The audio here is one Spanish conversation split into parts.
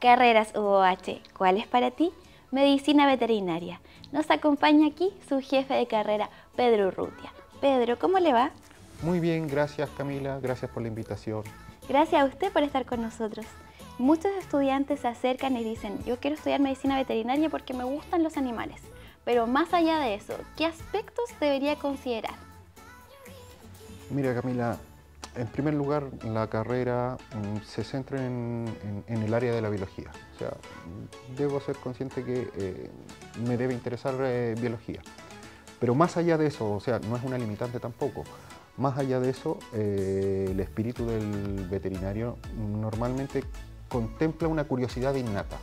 Carreras UOH, ¿cuál es para ti? Medicina veterinaria. Nos acompaña aquí su jefe de carrera, Pedro Urrutia. Pedro, ¿cómo le va? Muy bien, gracias Camila, gracias por la invitación. Gracias a usted por estar con nosotros. Muchos estudiantes se acercan y dicen, yo quiero estudiar medicina veterinaria porque me gustan los animales. Pero más allá de eso, ¿qué aspectos debería considerar? Mira Camila, en primer lugar, la carrera mm, se centra en, el área de la biología. O sea, debo ser consciente que eh, me debe interesar eh, biología. Pero más allá de eso, o sea, no es una limitante tampoco. Más allá de eso, eh, el espíritu del veterinario normalmente contempla una curiosidad innata,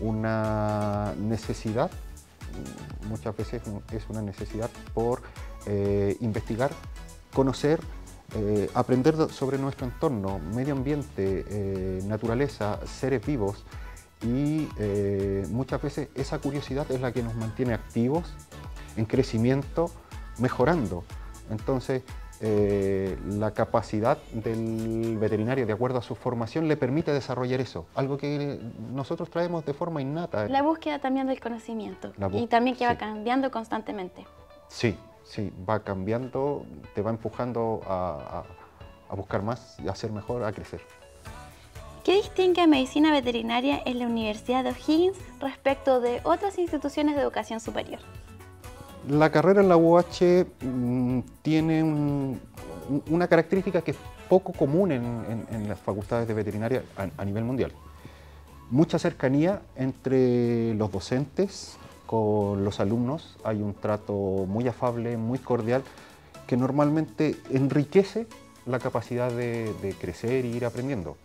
una necesidad, mm, muchas veces es una necesidad por investigar, conocer, eh, aprender sobre nuestro entorno, medio ambiente, eh, naturaleza, seres vivos y eh, muchas veces esa curiosidad es la que nos mantiene activos, en crecimiento, mejorando. Entonces, la capacidad del veterinario, de acuerdo a su formación, le permite desarrollar eso, algo que nosotros traemos de forma innata. La búsqueda también del conocimiento y también que va cambiando constantemente. Sí, sí, va cambiando, te va empujando a, buscar más, a ser mejor, a crecer. ¿Qué distingue a medicina veterinaria en la Universidad de O'Higgins respecto de otras instituciones de educación superior? La carrera en la UH tiene una característica que es poco común en, las facultades de veterinaria a nivel mundial. Mucha cercanía entre los docentes, con los alumnos, hay un trato muy afable, muy cordial, que normalmente enriquece la capacidad de, crecer e ir aprendiendo.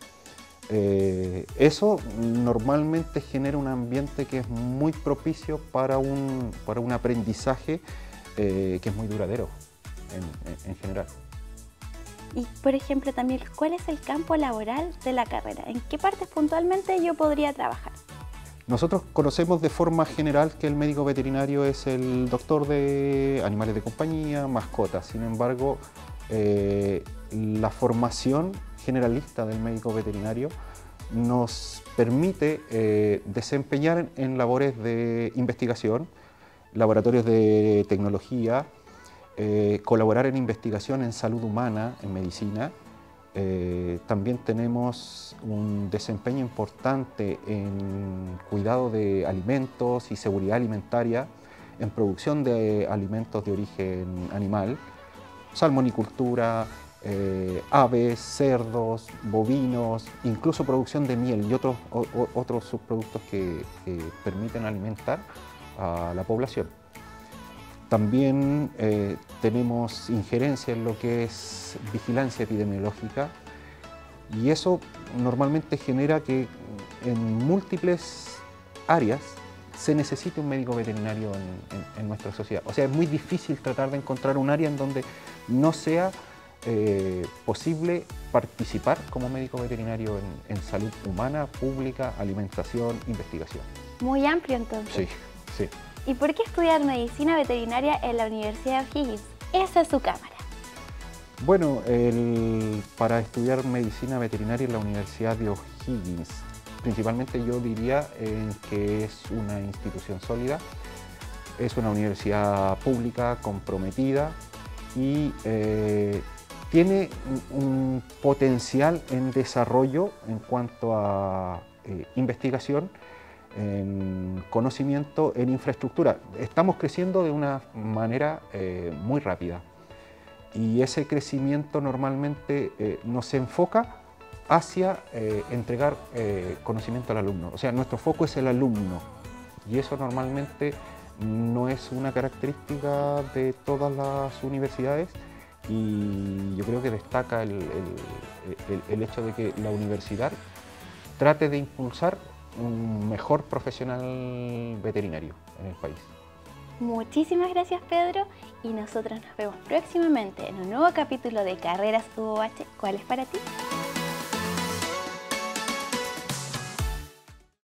Eh, eso normalmente genera un ambiente que es muy propicio para un, para un aprendizaje eh, que es muy duradero en general. Y, por ejemplo, también, ¿cuál es el campo laboral de la carrera? ¿En qué partes puntualmente yo podría trabajar? Nosotros conocemos de forma general que el médico veterinario es el doctor de animales de compañía, mascotas. Sin embargo, eh, la formación generalista del médico veterinario nos permite eh, desempeñar en labores de investigación, laboratorios de tecnología, eh, colaborar en investigación en salud humana, en medicina, eh, también tenemos un desempeño importante en cuidado de alimentos y seguridad alimentaria, en producción de alimentos de origen animal, salmonicultura, eh, aves, cerdos, bovinos, incluso producción de miel y otros, otros subproductos que permiten alimentar a la población. También eh, tenemos injerencia en lo que es vigilancia epidemiológica y eso normalmente genera que en múltiples áreas se necesite un médico veterinario en, nuestra sociedad. O sea, es muy difícil tratar de encontrar un área en donde no sea eh, posible participar como médico veterinario en, en salud humana, pública, alimentación, investigación. Muy amplio entonces. Sí, sí. ¿Y por qué estudiar medicina veterinaria en la Universidad de O'Higgins? Esa es su cámara. Bueno, para estudiar medicina veterinaria en la Universidad de O'Higgins, principalmente yo diría que es una institución sólida, es una universidad pública comprometida y eh, tiene un, potencial en desarrollo en cuanto a eh, investigación en conocimiento, en infraestructura. Estamos creciendo de una manera eh, muy rápida y ese crecimiento normalmente eh, nos enfoca hacia eh, entregar conocimiento al alumno. O sea, nuestro foco es el alumno y eso normalmente no es una característica de todas las universidades y yo creo que destaca el hecho de que la universidad trate de impulsar un mejor profesional veterinario en el país. Muchísimas gracias Pedro y nosotros nos vemos próximamente en un nuevo capítulo de Carreras UOH. ¿Cuál es para ti?